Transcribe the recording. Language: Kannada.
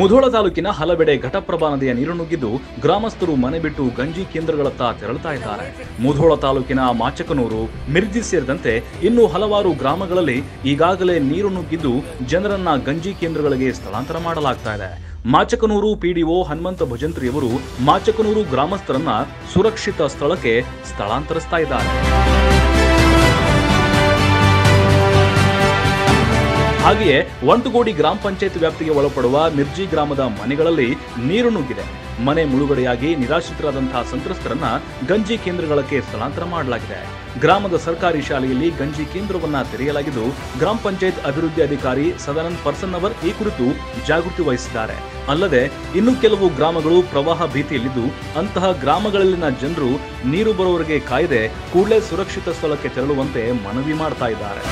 ಮುಧೋಳ ತಾಲೂಕಿನ ಹಲವೆಡೆ ಘಟಪ್ರಭಾ ನದಿಯ ನೀರು ನುಗ್ಗಿದ್ದು ಗ್ರಾಮಸ್ಥರು ಮನೆ ಬಿಟ್ಟು ಗಂಜಿ ಕೇಂದ್ರಗಳತ್ತ ತೆರಳುತ್ತಾ ಇದ್ದಾರೆ. ಮುಧೋಳ ತಾಲೂಕಿನ ಮಾಚಕನೂರು, ಮಿರ್ಜಿ ಸೇರಿದಂತೆ ಇನ್ನೂ ಹಲವಾರು ಗ್ರಾಮಗಳಲ್ಲಿ ಈಗಾಗಲೇ ನೀರು ನುಗ್ಗಿದ್ದು ಜನರನ್ನ ಗಂಜಿ ಕೇಂದ್ರಗಳಿಗೆ ಸ್ಥಳಾಂತರ ಮಾಡಲಾಗ್ತಾ ಇದೆ. ಮಾಚಕನೂರು ಪಿಡಿಒ ಹನುಮಂತ ಭಜಂತ್ರಿಯವರು ಮಾಚಕನೂರು ಗ್ರಾಮಸ್ಥರನ್ನ ಸುರಕ್ಷಿತ ಸ್ಥಳಕ್ಕೆ ಸ್ಥಳಾಂತರಿಸ್ತಾ ಇದ್ದಾರೆ. ಹಾಗೆಯೇ ಒಂಟುಗೋಡಿ ಗ್ರಾಮ ಪಂಚಾಯತ್ ವ್ಯಾಪ್ತಿಗೆ ಒಳಪಡುವ ಮಿರ್ಜಿ ಗ್ರಾಮದ ಮನೆಗಳಲ್ಲಿ ನೀರು ನುಗ್ಗಿದೆ. ಮನೆ ಮುಳುಗಡೆಯಾಗಿ ನಿರಾಶ್ರಿತರಾದಂತಹ ಸಂತ್ರಸ್ತರನ್ನ ಗಂಜಿ ಕೇಂದ್ರಗಳಿಗೆ ಸ್ಥಳಾಂತರ ಮಾಡಲಾಗಿದೆ. ಗ್ರಾಮದ ಸರ್ಕಾರಿ ಶಾಲೆಯಲ್ಲಿ ಗಂಜಿ ಕೇಂದ್ರವನ್ನ ತೆರೆಯಲಾಗಿದ್ದು, ಗ್ರಾಮ ಪಂಚಾಯತ್ ಅಭಿವೃದ್ಧಿ ಅಧಿಕಾರಿ ಸದಾನಂದ್ ಪರ್ಸನ್ ಅವರ್ ಈ ಕುರಿತು ಜಾಗೃತಿ ವಹಿಸಿದ್ದಾರೆ. ಅಲ್ಲದೆ, ಇನ್ನು ಕೆಲವು ಗ್ರಾಮಗಳು ಪ್ರವಾಹ ಭೀತಿಯಲ್ಲಿದ್ದು, ಅಂತಹ ಗ್ರಾಮಗಳಲ್ಲಿನ ಜನರು ನೀರು ಬರುವವರೆಗೆ ಕಾಯ್ದೆ ಕೂಡಲೇ ಸುರಕ್ಷಿತ ಸ್ಥಳಕ್ಕೆ ತೆರಳುವಂತೆ ಮನವಿ ಮಾಡ್ತಾ ಇದ್ದಾರೆ.